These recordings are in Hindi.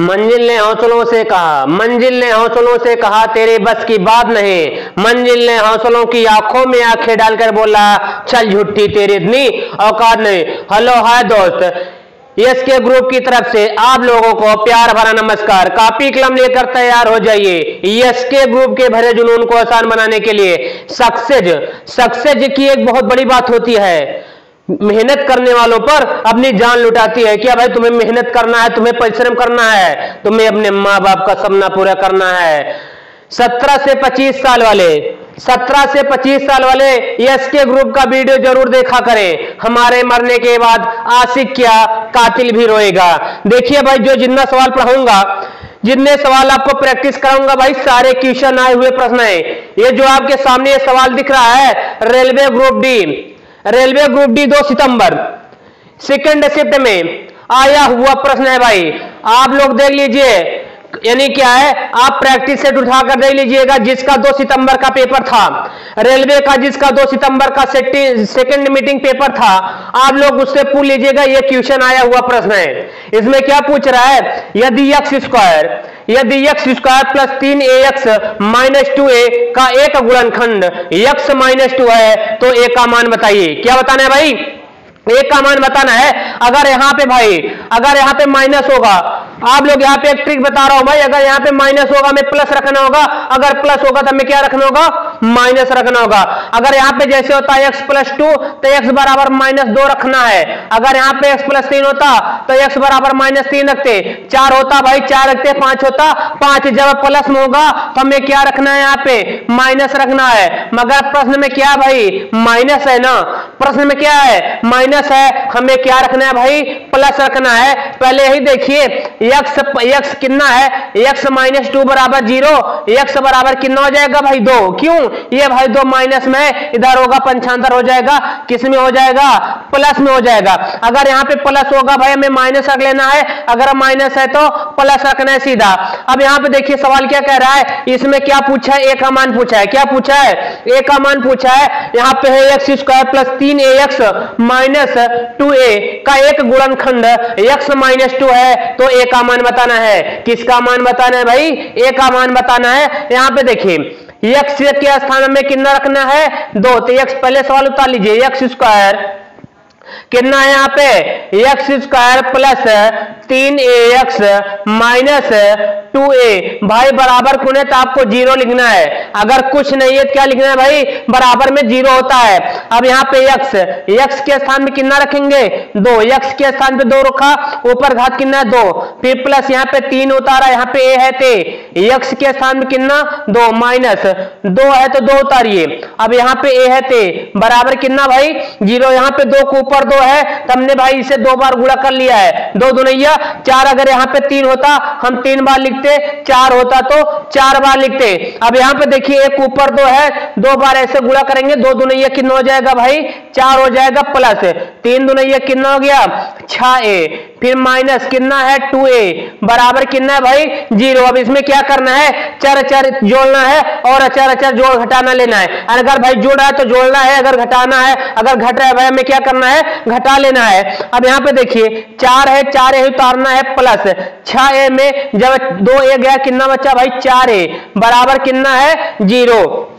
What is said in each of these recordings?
मंजिल ने हौसलों से कहा, मंजिल ने हौसलों से कहा, तेरे बस की बात नहीं। मंजिल ने हौसलों की आँखों में आँखें डालकर बोला, चल झुट्टी तेरी इतनी औकात नहीं। हेलो, हाय दोस्त। यस के ग्रुप की तरफ़ से आप लोगों को प्यार भरा नमस्कार। कापी कलम लेकर तैयार हो जाइए। यस के ग्रुप के भरे जुनून को आसान बनाने के लिए सक्सेज। सक्सेज की एक बहुत बड़ी बात होती है। मेहनत करने वालों पर अपनी जान लुटाती है क्या भाई तुम्हें मेहनत करना है, तुम्हें परिश्रम करना है, तुम्हें अपने माँ बाप का सपना पूरा करना है। सत्रह से पच्चीस साल वाले, सत्रह से पच्चीस साल वाले यस के ग्रुप का वीडियो ज़रूर देखा करें। हमारे मरने के बाद आशिक क्या कातिल भी रोएगा। देखिए भाई, जो जितना सवाल पढ़ाऊँगा, जितने सवाल आपको प्रैक्टिस कराऊँगा भाई, सारे क्वेश्चन आए हुए प्रश्न है। ये जो आपके सामने ये सवाल दिख रहा है railway group D railway group D दो सितंबर। सेकेंड शिफ्ट में आया हुआ प्रश्न है भाई, आप लोग देख लीजिए यानी क्या है? आप प्रैक्टिस सेट उठाकर देख लीजिएगा, जिसका दो सितंबर का पेपर था। रेलवे का जिसका दो सितंबर का सेकंड मीटिंग पेपर था, आप लोग उससे पूछ लीजिएगा, ये क्वेश्चन आया हुआ प्रश्न है। इसमें क्या पूछ रहा है? यदि एक्स स्क्वायर यदि एक्स स्क्वायर प्लस तीन a x minus two a का एक गुणनखंड एक्स माइनस टू है तो ए का मान बताइए। क्या बताना है भाई? एक का मान बताना है। अगर यहाँ पे भाई, अगर यहाँ पे माइनस होगा आप लोग यहाँ पे एक ट्रिक बता रहा हूँ भाई, अगर यहाँ पे माइनस होगा, हमें प्लस रखना होगा। अगर प्लस होगा तो हमें क्या रखना होगा? माइनस रखना होगा। अगर यहाँ पे जैसे होता है एक्स प्लस टू तो एक्स बराबर माइनस दो रखना है। अगर यहाँ पे एक्स प्लस तीन होता तो एक्स बराबर माइनस तीन रखते। चार होता भाई, चार रखते, पाँच होता। पाँच जब प्लस में होगा तो हमें क्या रखना है यहाँ पे? माइनस रखना है। मगर प्रश्न में क्या भाई? माइनस है ना? प्रश्न में क्या है? माइनस है। हमें क्या रखना है भाई? प्लस रखना है। पहले ही देखिए यक्स यक्स कितना है? यक्स माइनस टू बराबर ज़ीरो यक्स बराबर कितना हो जाएगा भाई दो? क्यों? ये भाई दो माइनस में इधर होगा, पंचांतर हो जाएगा। किसमें हो जाएगा? प्लस में हो जाएगा। अगर यहाँ पे प्लस होगा भाई, हमें माइनस रख लेना है। अगर माइनस है तो प्लस रखना है सीधा। अब यहाँ पे देखिए सवाल क्या कह रहा है? इसमें क्या पूछा है? ए का मान पूछा है। क्या पूछा है? ए का मान पूछा है। यहाँ पे है एक्स स्क्वायर प्लस तीन a x minus two a का एक गुणनखंड। एक्स माइनस टू है तो ए का मान बताना है? किसका मान बताना है भाई? ए का मान बताना है। यहाँ पे देखिए यक्ष के स्थान में कितना रखना है? दो। तो यक्ष पहले सवाल उतार लीजिए। यक्ष स्क्वायर कितना है यहाँ पे? एक्स स्क्वायर प्लस तीन a x minus two a भाई, बराबर कुछ है तो आपको ज़ीरो लिखना है। अगर कुछ नहीं है तो क्या लिखना है भाई? बराबर में ज़ीरो होता है। अब यहाँ पे एक्स एक्स के स्थान में कितना रखेंगे? दो। एक्स के स्थान पे दो रखा, ऊपर घात कितना है? दो। फिर प्लस यहाँ पे तीन उतारा, यहाँ पे ए है ते। एक्स के स्थान में कितना? दो। माइनस दो है तो दो उतारिए। अब यहाँ पे ए है ते। बराबर कितना भाई? ज़ीरो यहाँ पे दो को ऊपर दो है तो हमने भाई इसे दो बार गुड़ा कर लिया है। दो दुनैया चार अगर यहाँ पे तीन होता, हम तीन बार लिखते, चार होता तो चार बार लिखते। अब यहाँ पे देखिए, एक ऊपर दो है, दो बार ऐसे गुड़ा करेंगे, दो दुनैया कितना हो जाएगा भाई? चार हो जाएगा प्लस तीन दुनैया कितना हो गया? छ फिर माइनस कितना है? टू ए बराबर कितना है भाई? ज़ीरो अब इसमें क्या करना है? चर चर जोड़ना है और अचर अचर जोड़ घटाना लेना है। अगर भाई जोड़ है तो जोड़ना है, अगर घटाना है, अगर घट रहा है भाई, हमें क्या करना है? घटा लेना है। अब यहाँ पे देखिए, चार है, चार ए उतारना है प्लस। छह ए में जब दो ए गया कितना बच्चा भाई? चार ए। बराबर कितना है? ज़ीरो।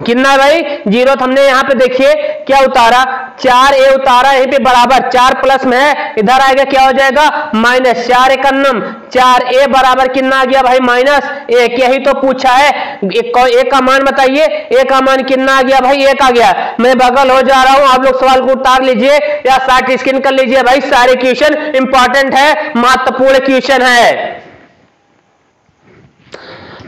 कितना भाई? ज़ीरो हमने यहाँ पे देखिए क्या उतारा? चार ए उतारा यहीं पे बराबर चार प्लस में है इधर आएगा क्या हो जाएगा? माइनस चार एकन्नम चार ए बराबर कितना आ गया भाई? माइनस एक यही तो पूछा है। एक, एक का मान बताइए ए का मान कितना आ गया भाई? एक आ गया। मैं बगल हो जा रहा हूँ आप लोग सवाल को उतार लीजिए या साठ स्क्रीन कर लीजिए भाई। सारे क्वेश्चन इंपॉर्टेंट है महत्वपूर्ण क्वेश्चन है।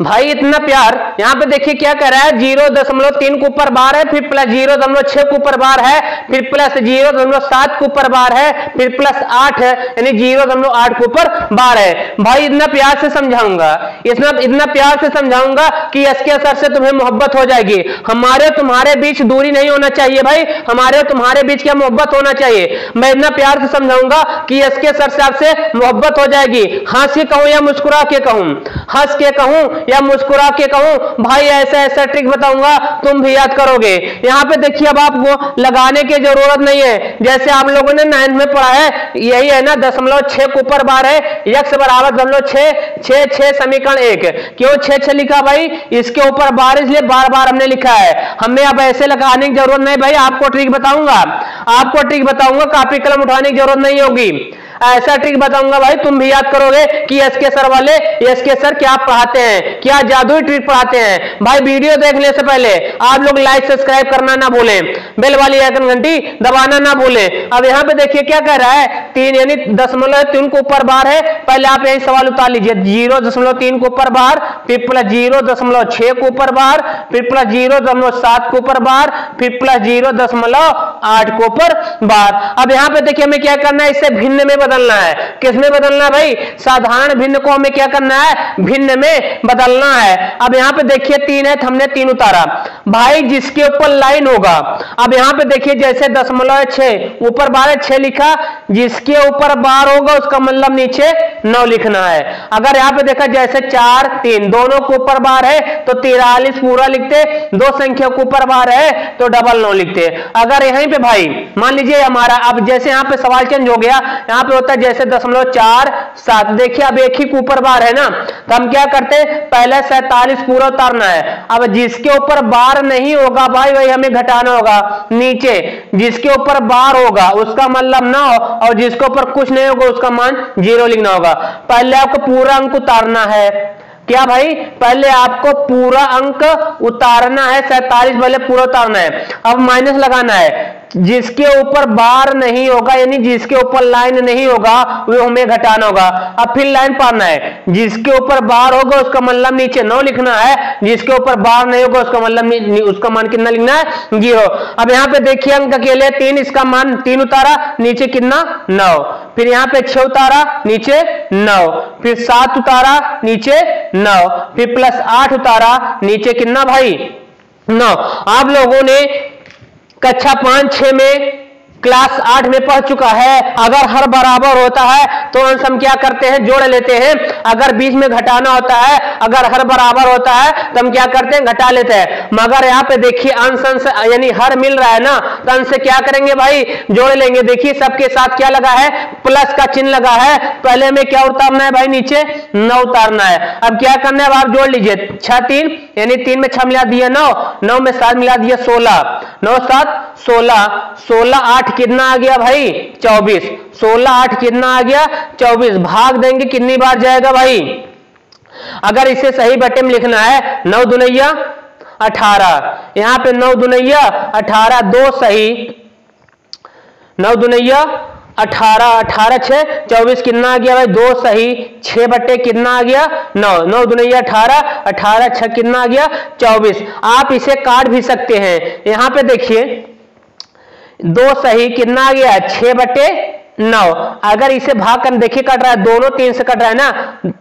भाई, इतना प्यार। यहाँ पे देखिए क्या कर रहा है, ज़ीरो दशमलव तीन के ऊपर बार है, फिर प्लस ज़ीरो दशमलव छह के ऊपर बार है, फिर प्लस ज़ीरो दशमलव सात के ऊपर बार है, फिर प्लस आठ है, यानी ज़ीरो दशमलव आठ के ऊपर बार है। भाई, इतना प्यार से समझाऊँगा, इतना इतना प्यार से समझाऊँगा कि इसके असर से तुम्हें मोहब्बत हो जाएगी। हमारे तुम्हारे बीच दूरी नहीं होना चाहिए भाई, हमारे और तुम्हारे बीच क्या मोहब्बत होना चाहिए? मैं इतना प्यार से समझाऊँगा कि इसके असर से आपसे मोहब्बत हो जाएगी। हंस के कहूँ या मुस्कुरा के कहूँ? हंस के कहूँ या मुस्कुरा के कहूँ, भाई, ऐसा ऐसा ट्रिक बताऊँगा, तुम भी याद करोगे। यहाँ पे देखिए, अब आपको लगाने की ज़रूरत नहीं है। जैसे आप लोगों ने नाइन्थ में पढ़ा है, यही है ना, दशमलव छह ऊपर बार है यक्स बराबर दशमलव छह छह समीकरण एक। क्यों छह छह लिखा भाई? इसके ऊपर बार, इसलिए बार बार हमने लिखा है। हमें अब ऐसे लगाने की ज़रूरत नहीं भाई, आपको ट्रिक बताऊँगा। आपको ट्रिक बताऊँगा कापी कलम उठाने की ज़रूरत नहीं होगी। ऐसा ट्रिक बताऊँगा भाई, तुम भी याद करोगे कि एस के सर वाले एस के सर क्या पढ़ाते हैं, क्या जादुई ट्रिक पढ़ाते हैं। भाई वीडियो देखने से पहले आप लोग लाइक सब्सक्राइब करना ना भूलें। बेल वाली आइकन घंटी दबाना ना भूलें। अब यहाँ पे देखिए क्या कह रहा है, तीन यानी दशमलव तीन के ऊपर बार है। पहले आप यही सवाल उतार लीजिए, ज़ीरो दशमलव तीन को ऊपर बार, फिर प्लस ज़ीरो दशमलव छह को ऊपर बार, फिर प्लस ज़ीरो दशमलव सात को ऊपर बार, फिर प्लस ज़ीरो दशमलव आठ को ऊपर बार। अब यहाँ पे देखिए हमें क्या करना है इससे भिन्न में बदलना है। किसमें बदलना है भाई? साधारण भिन्न को हमें क्या करना है? भिन्न में बदलना है। अब यहाँ पे देखिए तीन है हमने तीन उतारा। भाई, जिसके ऊपर लाइन होगा। अब यहाँ पे देखिए जैसे दशमलव छह, ऊपर बार छह लिखा। जिसके ऊपर बार होगा, उसका मतलब नीचे नौ लिखना है। अगर यहाँ पे देखा जैसे चार, तीन, दोनों के ऊपर बार है तो तिरालीस पूरा लिखते, दो संख्या के ऊपर बार है तो डबल नौ लिखते। अगर यहीं पे भाई, मान लीजिए हमारा, अब जैसे यहाँ पे सवाल चेंज हो गया, यहाँ पे होता है? जैसे दशमलव चार, सात। देखिए, अब एक ही ऊपर बार है ना? तो हम क्या करते हैं? पहले सैतालीस पूरा उतारना है। अब जिसके ऊपर बार नहीं होगा भाई, वही हमें घटाना होगा। नीचे, जिसके ऊपर बार होगा, उसका मतलब ना हो, और जिसके ऊपर कुछ नहीं होगा, उसका मान ज़ीरो लिखना होगा। पहले आपको पूरा अंक उतारना है। क्या भाई? पहले आपको पूरा अंक उतारना है, सैतालीस पहले पूरा उतारना है। अब माइनस लगाना है। जिसके ऊपर बार नहीं होगा, यानी जिसके ऊपर लाइन नहीं होगा, वो हमें घटाना होगा। अब फिर लाइन पाना है। जिसके ऊपर बार होगा, उसका मतलब नीचे नौ लिखना है। जिसके ऊपर बार नहीं होगा, उसका मतलब उसका मान कितना लिखना है? ज़ीरो अब यहाँ पे देखिए अंक अकेले तीन, इसका मान तीन उतारा, नीचे कितना? नौ। फिर यहाँ पे छह उतारा, नीचे नौ। फिर सात उतारा, नीचे नौ। फिर प्लस आठ उतारा, नीचे कितना भाई? नौ। आप लोगों ने कक्षा पाँच छह में क्लास आठ में पढ़ चुका है, अगर हर बराबर होता है तो अंश हम क्या करते हैं? जोड़ लेते हैं। अगर बीच में घटाना होता है, अगर हर बराबर होता है तो हम क्या करते हैं? घटा लेते हैं। मगर यहाँ पे देखिए, अंश अंश, यानी हर मिल रहा है ना? तो अंश क्या करेंगे भाई? जोड़ लेंगे। देखिए, सबके साथ क्या लगा है? प्लस का चिन्ह लगा है। पहले में क्या उतारना है भाई? नीचे नौ उतारना है। अब क्या करना है? आप जोड़ लीजिए। छह, तीन, यानी तीन में छह मिला दिया नौ नौ में सात मिला दिया सोलह। नौ, सात, सोलह सोलह, आठ कितना आ गया भाई? चौबीस। सोलह आठ कितना आ गया? चौबीस। भाग देंगे कितनी बार जाएगा भाई? अगर इसे सही बटे में लिखना है, नौ दुनैया अठारह। यहाँ पे नौ दुनैया अठारह, दो सही। नौ दुनैया अठारह अठारह, छह। चौबीस कितना आ गया भाई? दो सही। छह बट्टे कितना आ गया? नौ। नौ दुनैया अठारह अठारह, छह कितना आ गया? चौबीस। आप इसे काट भी सकते हैं। यहाँ पे देखिए दो सही कितना आ गया? छह बटे नौ। अगर इसे भाग कर देखिए, कट रहा है। दोनों तीन से कट रहा है ना?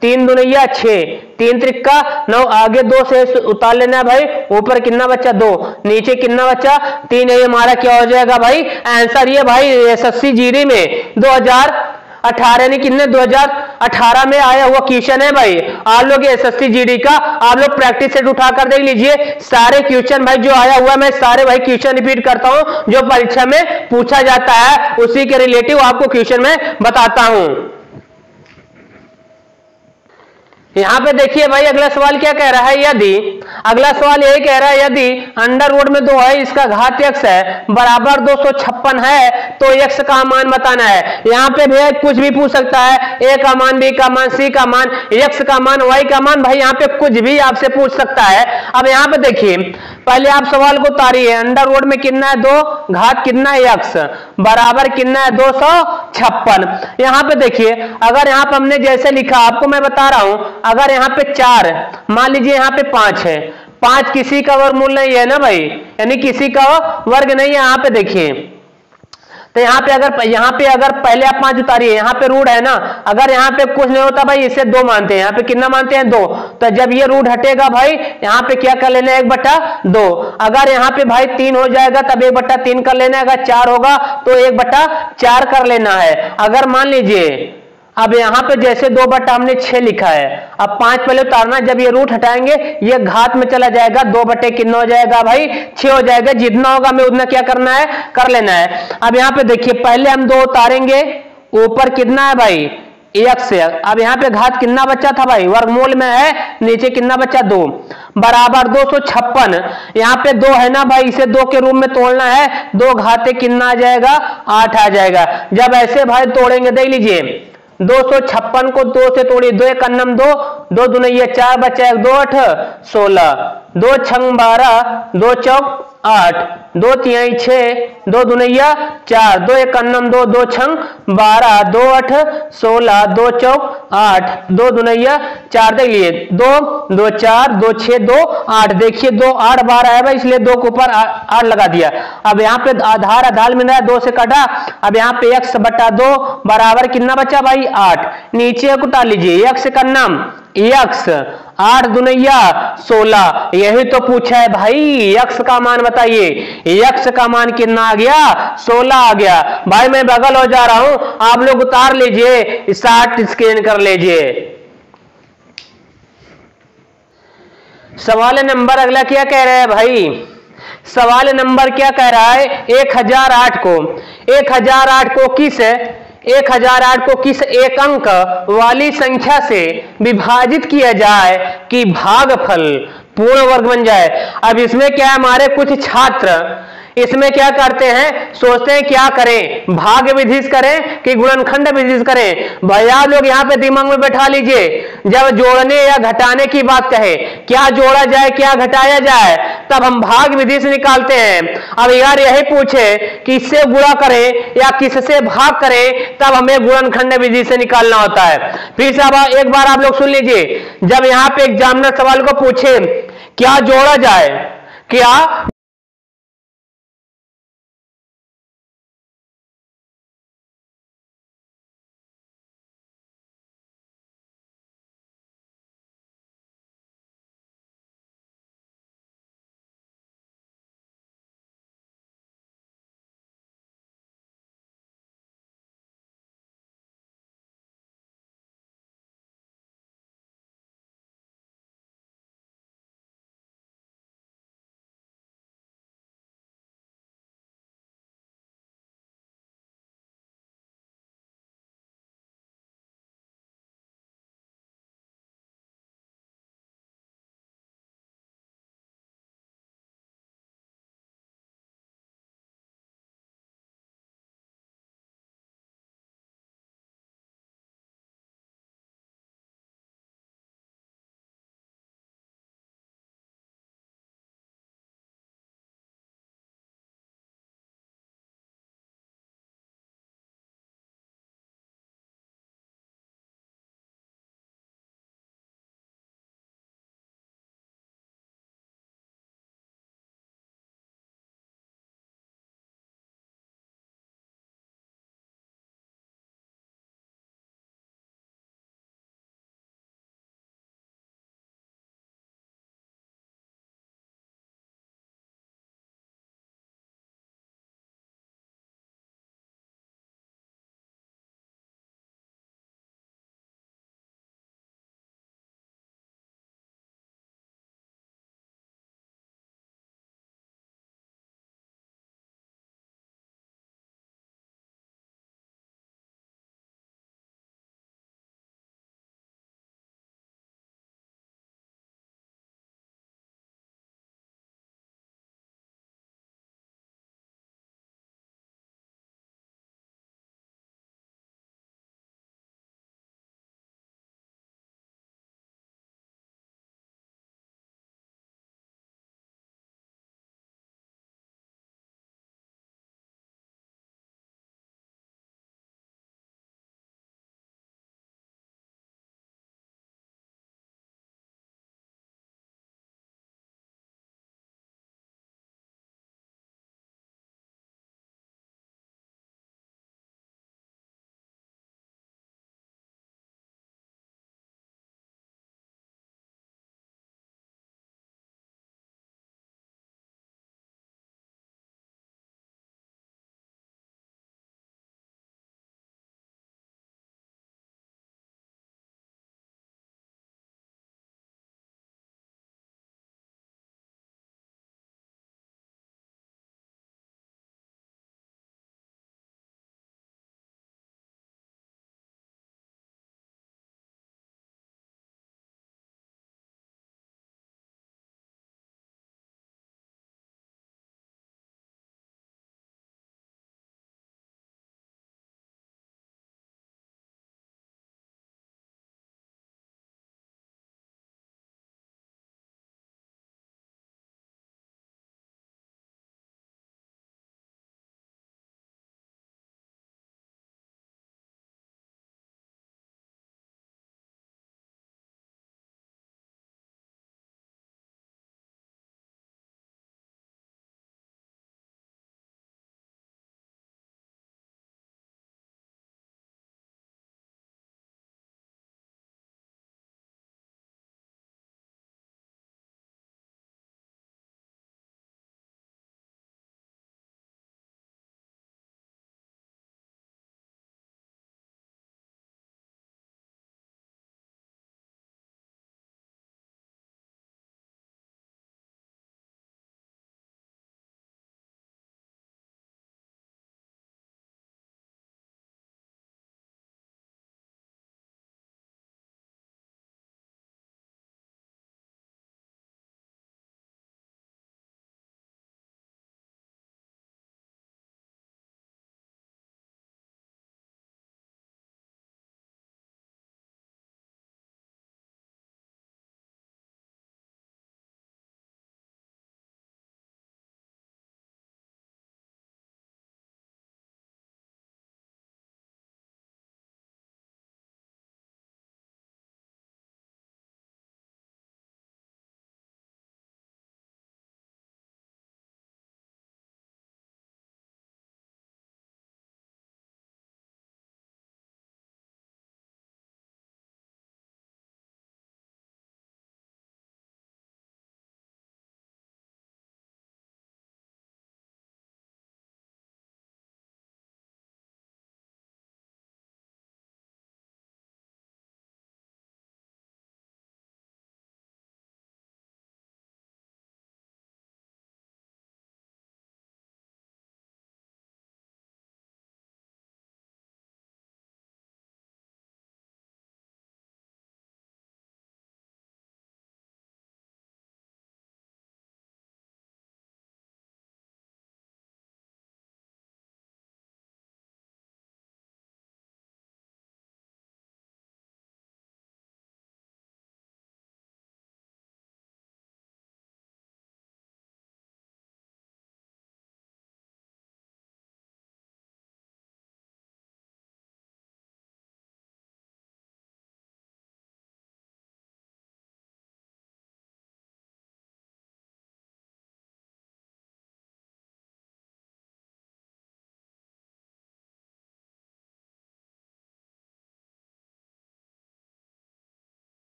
तीन दुनिया, छह। तीन त्रिक्का, नौ। आगे दो से उतार लेना है भाई। ऊपर कितना बच्चा दो। नीचे कितना बच्चा तीन। ये हमारा क्या हो जाएगा भाई? आंसर ये भाई एस एस में। दो हज़ार अठारह यानी कितने? 2018 में आया हुआ क्वेश्चन है भाई। आप लोग एस एस सी का, आप लोग प्रैक्टिस सेट उठा कर देख लीजिए। सारे क्वेश्चन भाई जो आया हुआ मैं सारे भाई क्वेश्चन रिपीट करता हूँ, जो परीक्षा में पूछा जाता है, उसी के रिलेटिव आपको क्वेश्चन में बताता हूँ। यहाँ पे देखिए भाई, अगला सवाल क्या कह रहा है? यदि, अगला सवाल यही कह रहा है, यदि अंडर रूट में दो है, इसका घात यक्ष है, बराबर दो सौ छप्पन है तो यक्ष का मान बताना है। यहाँ पे भी कुछ भी पूछ सकता है ए का मान बी का मान सी का मान यक्ष का मान वाई का मान, भाई, यहाँ पे कुछ भी आपसे पूछ सकता है। अब यहाँ पे देखिए पहले आप सवाल को उतारिए। अंडर रूट में कितना है? दो घात कितना है यक्ष बराबर कितना है? दो सौ छप्पन। यहाँ पे देखिए, अगर यहाँ पे हमने जैसे लिखा, आपको मैं बता रहा हूँ, अगर यहाँ पे चार मान लीजिए यहाँ पे पाँच है। पाँच किसी का वर्गमूल नहीं है ना भाई? यानी किसी का वर्ग नहीं है। यहाँ पे देखिए तो यहाँ पे अगर, यहाँ पे अगर पहले आप पाँच उतारिए, यहाँ पे रूढ़ है ना, अगर यहाँ पे कुछ नहीं होता भाई, इसे दो मानते हैं, यहाँ पे कितना मानते हैं? दो। तो जब ये रूढ़ हटेगा भाई, यहाँ पे क्या कर लेना है? एक बट्टा दो। अगर यहाँ पे भाई तीन हो जाएगा, तब एक बट्टा तीन कर लेना है। अगर चार होगा तो एक बट्टा चार कर लेना है। अगर मान लीजिए अब यहाँ पे जैसे दो बट्टा हमने छह लिखा है, अब पाँच पहले उतारना जब ये रूट हटाएँगे, ये घात में चला जाएगा, दो बटे कितना हो जाएगा भाई? छह हो जाएगा, जितना होगा हमें उतना क्या करना है? कर लेना है। अब यहाँ पे देखिए, पहले हम दो उतारेंगे, ऊपर कितना है भाई? एक से। अब यहाँ पे घात कितना बच्चा था भाई? वर्गमूल में है, नीचे कितना बच्चा दो। बराबर दो सौ छप्पन। यहाँ पे दो है ना भाई? इसे दो के रूप में तोड़ना है। दो घाते कितना आ जाएगा? आठ आ जाएगा। जब ऐसे भाई तोड़ेंगे, देख लीजिए दो सौ छप्पन को दो से तोड़िए दो, एक अन्नम दो दो दुनैया चार बचा एक दो अठ सोलह, दो छंग बारह, दो चौक आठ। दो तिहाई छह दो दुनैया चार। दो एक अन्नम दो दो छंग बारह। दो अठ, सोलह। दो चौक आठ। दो दुनैया चार देख लिए। दो दो चार, दो छह दो आठ। देखिए, दो आठ बारह है भाई, इसलिए दो के ऊपर आठ लगा दिया। अब यहाँ पे आधार आधार मिल रहा है, दो से कटा। अब यहाँ पे एक्स बटा दो बराबर कितना बचा भाई? आठ। नीचे उतार लीजिए एक्स का नाम आठ दुनैया, सोलह। यही तो पूछा है भाई, यक्ष का मान बताइए। यक्ष का मान कितना आ गया? सोलह आ गया। भाई, मैं बगल हो जा रहा हूँ, आप लोग उतार लीजिए, साठ स्कैन कर लीजिए। सवाल नंबर अगला क्या कह रहा है भाई? सवाल नंबर क्या कह रहा है? एक हज़ार आठ को। एक हज़ार आठ को किस एक हज़ार आठ को किस एक अंक वाली संख्या से विभाजित किया जाए कि भागफल? पूर्ण वर्ग बन जाए। अब इसमें क्या हमारे? कुछ छात्र इसमें क्या करते हैं? सोचते हैं क्या करें? भाग विधि करें कि गुणनखंड विधि करें? भैया लोग यहाँ पे दिमाग में बैठा लीजिए। जब जोड़ने या घटाने की बात कहे, क्या जोड़ा जाए, क्या घटाया जाए, तब हम भाग विधि से निकालते हैं। अब यार यही पूछे कि इससे गुणा करें या किससे भाग करें, तब हमें गुणनखंड विधि से निकालना होता है। फिर से एक बार आप लोग सुन लीजिए। जब यहाँ पे एग्जामिनर सवाल को पूछे, क्या जोड़ा जाए? क्या